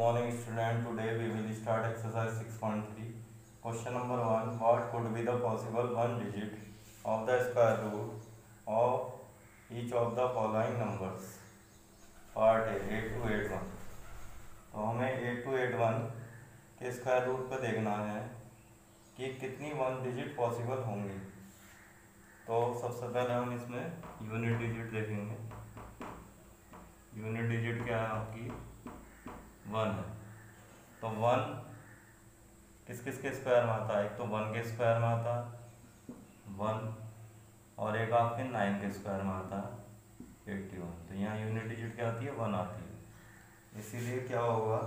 morning student. Today we will start exercise 6.3. Question number 1. What could be the possible one digit of the square root of each of the following numbers? Part A 8 to 8 1. तो हमें 8 to 8 1 के square root पे देखना है कि कितनी one digit possible होंगी तो सबसे पहले हम इसमें यूनिट डिजिट देखेंगे यूनिट डिजिट क्या है आपकी वन है। तो वन किस किस के स्क्वायर में आता है? एक तो वन के स्क्वायर में आता है वन और एक आपके नाइन के स्क्वायर में आता है एट्टी वन तो यहाँ यूनिट डिजिट क्या आती है? वन आती है। इसीलिए क्या होगा?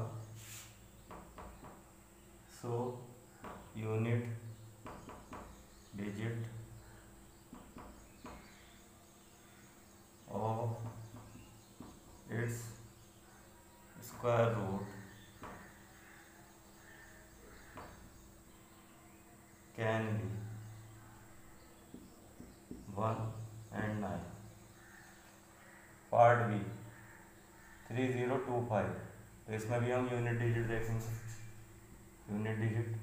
So unit digit of its square root can be 1 and 9 part B three zero two five तो इसमें भी हम यूनिट डिजिट देखेंगे। यूनिट डिजिट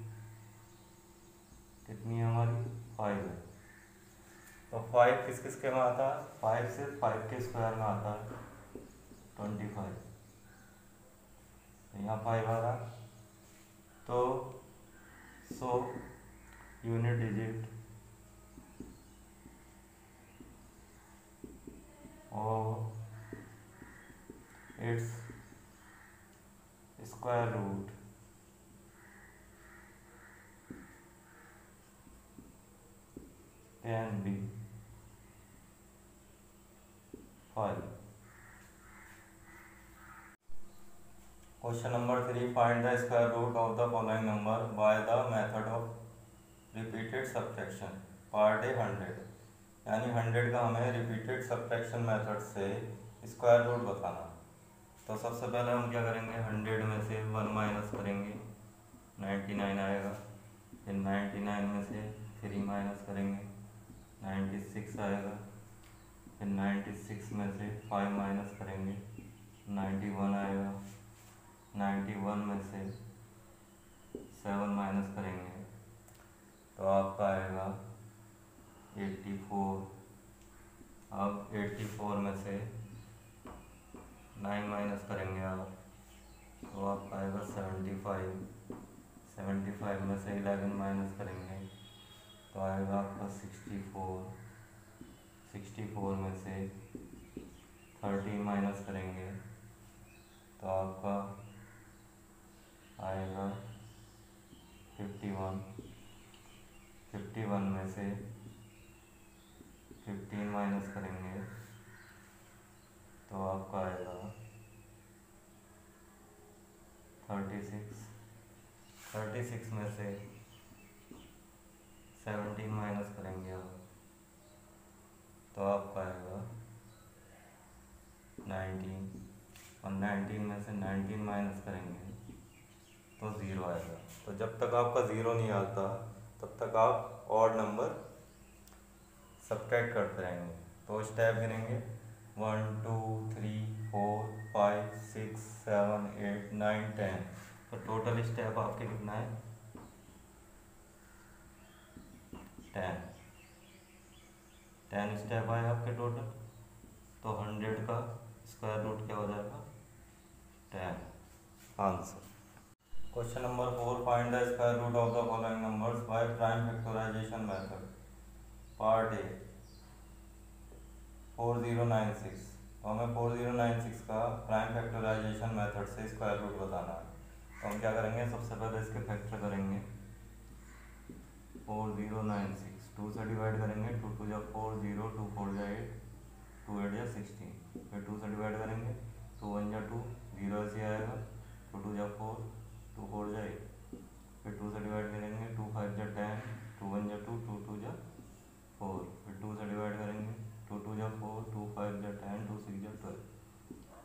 कितनी है हमारी? फाइव है। तो फाइव किस किस के में आता है? फाइव से फाइव के स्क्वायर में आता है। ट्वेंटी फाइव यहाँ फाइव आ रहा। तो सो यूनिट डिजिट और its square root can be 5 question number three find the square root of the following number by the method of repeated subtraction part A hundred यानी hundred का हमें repeated subtraction method से square root बताना। तो सबसे पहले हम क्या करेंगे? हंड्रेड में से वन माइनस करेंगे नाइन्टी नाइन आएगा। फिर नाइन्टी नाइन में से थ्री माइनस करेंगे नाइन्टी सिक्स आएगा। फिर नाइन्टी सिक्स में से फाइव माइनस करेंगे नाइन्टी वन आएगा। 91 में से सेवन माइनस करेंगे तो आपका आएगा 84 अब 84 में से नाइन माइनस करेंगे आप तो आपका आएगा 75 75 में से 11 माइनस करेंगे तो आएगा आपका सिक्सटी फोर। सिक्सटी फोर में से थर्टी माइनस करेंगे तो आपका आएगा। फिफ्टी वन फिफ्टी वन में से फिफ्टीन माइनस करेंगे तो आपका आएगा थर्टी सिक्स थर्टी सिक्स में से सेवनटीन माइनस करेंगे आप तो आपका आएगा नाइनटीन और नाइनटीन में से नाइनटीन माइनस करेंगे तो ज़ीरो आएगा। तो जब तक आपका ज़ीरो नहीं आता, तब तक आप और नंबर सब्ट्रैक्ट करते रहेंगे। तो step गिनेंगे one two three four five six seven eight nine ten तो टोटल स्टेप आपके कितना है? टेन टेन स्टेप आए आपके टोटल तो हंड्रेड का स्क्वायर रूट क्या हो जाएगा? Ten answer question number four find the square root of the following numbers by prime factorisation method part A four zero nine six तो हमें फोर ज़ीरो नाइन सिक्स का prime factorisation method से square root बताना है। तो हम क्या करेंगे? सबसे पहले इसके फैक्टर करेंगे। Four zero nine six two से डिवाइड करेंगे। टू टू जा फोर ज़ीरो टू फोर जा एट टू एट जा सिक्सटीन फिर टू से डिवाइड करेंगे। टू वन जा टू ज़ीरो ऐसे आएगा। टू टू जा फोर टू फोर जा एट फिर टू से डिवाइड करेंगे टू फाइव जा टेन टू वन जा टू टू टू जा फोर फिर टू से डिवाइड करेंगे टू टू जा फोर टू फाइव जा टेन टू सिक्स जा ट्वेल्व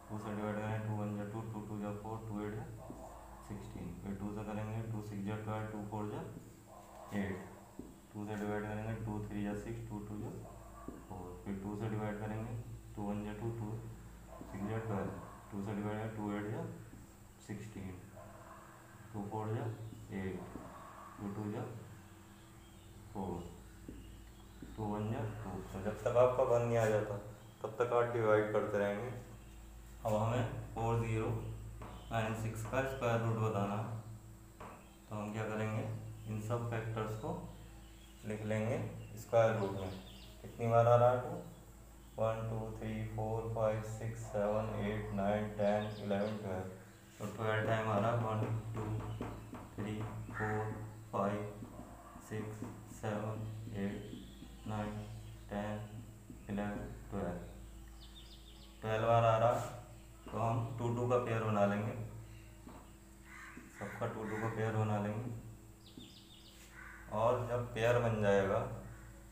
टू से डिवाइड करेंगे टू वन जा टू टू टू जा फोर टू एट जा सिक्सटीन फिर टू से करेंगे टू सिक्स जा ट्वेल्व टू फोर जा एट टू से डिवाइड करेंगे टू थ्री या सिक्स टू टू या फोर फिर टू से डिवाइड करेंगे टू वन या टू टू सिक्स या ट्वेल्व टू से डिवाइड टू एट या सिक्सटीन टू फोर जा एट टू टू जा फोर टू वन जा टू तो जब तक आपका वन नहीं आ जाता। तब तक आप डिवाइड करते रहेंगे। अब हमें फोर ज़ीरो नाइन सिक्स का स्क्वायर रूट बताना है। तो हम क्या करेंगे? इन सब फैक्टर्स को लिख लेंगे स्क्वायर रूट में। कितनी बार आ रहा है two one two three four five six seven eight nine ten eleven twelve तो ट्वेल्व टाइम आ रहा है one two three four five six seven eight nine ten eleven twelve twelve बार आ रहा तो हम टू टू का पेयर बना लेंगे सबका टू टू का पेयर बना लेंगे और जब पेयर बन जाएगा।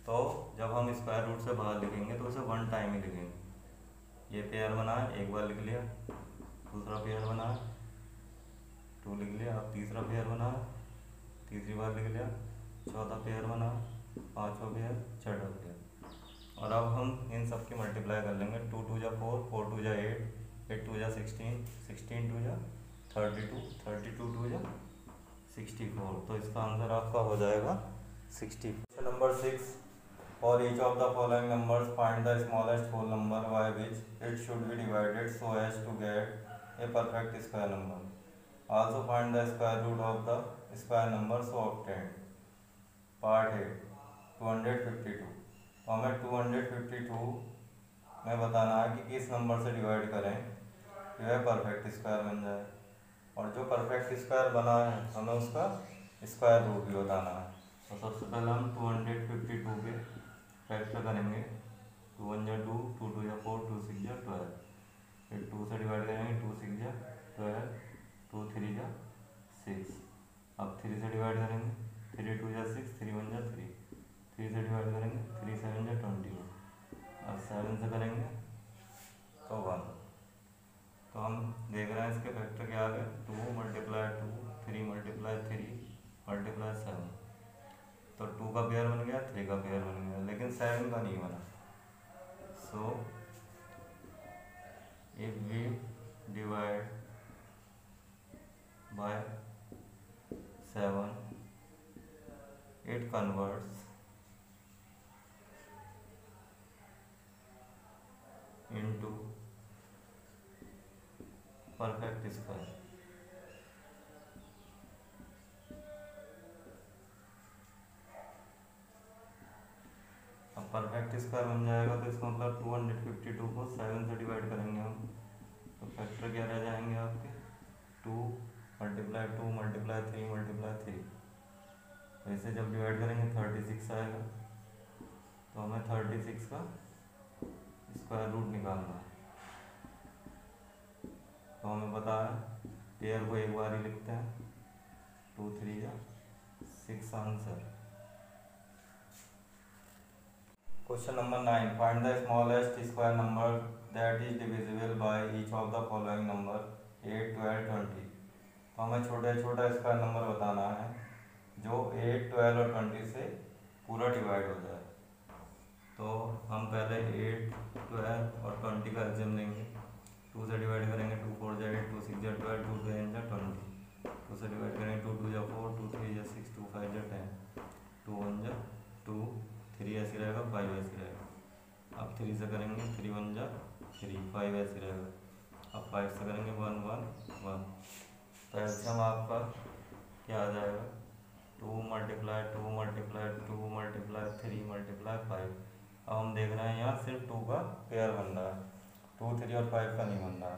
तो जब हम स्क्वायर रूट से बाहर लिखेंगे तो उसे वन टाइम ही लिखेंगे। ये पेयर बना, एक बार लिख लिया, दूसरा पेयर बना टू लिख लिया, अब तीसरा पेयर बना, तीसरी बार लिख लिया, चौथा पेयर बना, पांचवा पेयर छठा पेयर और अब हम इन सब की मल्टीप्लाई कर लेंगे टू टू जा फोर फोर टू जा एट एट टू जा सिक्सटीन सिक्सटीन टू जा thirty two thirty two two जा सिक्सटी फोर तो इसका आंसर आपका हो जाएगा sixty number six for each of the following numbers find the smallest whole number by which it should be divided so as to get a perfect square number also find the square root of the square number so obtained part eight two hundred fifty two हमें two hundred fifty two में बताना है कि किस number से divide करें कि वह परफेक्ट स्क्वायर बन जाए। और जो परफेक्ट स्क्वायर बना है, हमें उसका स्क्वायर रूट भी बताना है। तो सबसे पहले हम टू हंड्रेड फिफ्टी टू के फैक्टर करेंगे टू वन जा टू टू टू जा फोर टू सिक्स जा ट्वेल्व फिर टू से डिवाइड करेंगे टू सिक्स जा ट्वेल्व टू थ्री जा सिक्स अब थ्री से डिवाइड करेंगे थ्री टू जा सिक्स थ्री वन जा थ्री थ्री से डिवाइड करेंगे थ्री सेवन जा ट्वेंटी वन अब सेवन से करेंगे तो वन तो हम देख रहे हैं इसके फैक्टर क्या आ गए two multiply two three multiply three multiply seven तो टू का पेयर बन गया थ्री का पेयर बन गया लेकिन सेवन का नहीं वाला so if we divide by seven it converts into perfect square perfect square बन जाएगा? तो इसका मतलब टू हंड्रेड फिफ्टी टू को सेवन से डिवाइड करेंगे हम। तो फैक्टर क्या रह जाएँगे आपके? Two multiply two multiply three multiply three वैसे जब डिवाइड करेंगे थर्टी सिक्स आएगा। तो हमें थर्टी सिक्स का स्क्वायर रूट निकालना है। तो हमें पता है पेयर को एक बार ही लिखते हैं। टू थ्री या six answer question number nine find the smallest square number that is divisible by each of the following number eight twelve twenty तो हमें छोटे, छोटा स्क्वायर नंबर बताना है, जो एट ट्वेल्व और ट्वेंटी से पूरा डिवाइड हो जाए। तो हम पहले एट ट्वेल्व और ट्वेंटी का एग्ज़ाम लेंगे। टू से डिवाइड करेंगे टू फोर जा एट टू सिक्स जा ट्वेल्व टू टू एन जा ट्वेंटी टू से डिवाइड करेंगे टू टू जा फोर टू थ्री जा सिक्स टू फाइव जा टेन टू वन जा टू थ्री ऐसे रहेगा फाइव ऐसे रहेगा अब थ्री से करेंगे थ्री वन जा थ्री फाइव ऐसे रहेगा अब फाइव से करेंगे वन वन वन तो एल्सियम आपका क्या आ जाएगा two multiply two multiply three multiply five अब हम देख रहे हैं यहाँ सिर्फ़ टू का पेयर बन रहा है। टू थ्री और फाइव का नहीं बन रहा। है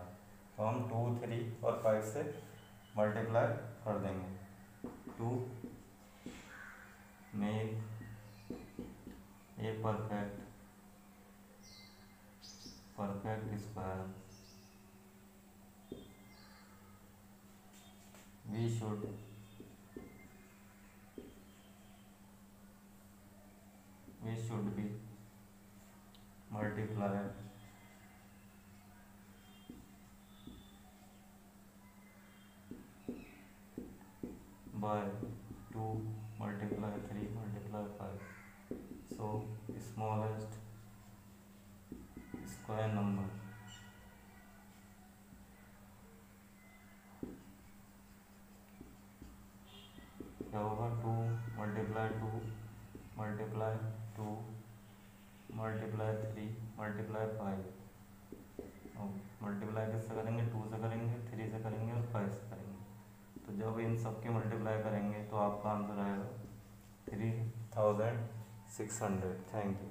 तो हम टू थ्री और फाइव से मल्टीप्लाई कर देंगे। To make a perfect perfect square we should we should be multiplied by 2 multiply 3 multiply 5 so smallest square number क्या होगा two multiply two multiply two multiply three multiply five और multiply किससे करेंगे? To से करेंगे three से करेंगे और फाइव से करेंगे। तो जब इन सब की मल्टीप्लाई करेंगे तो आपका आंसर आएगा three thousand six hundred thank you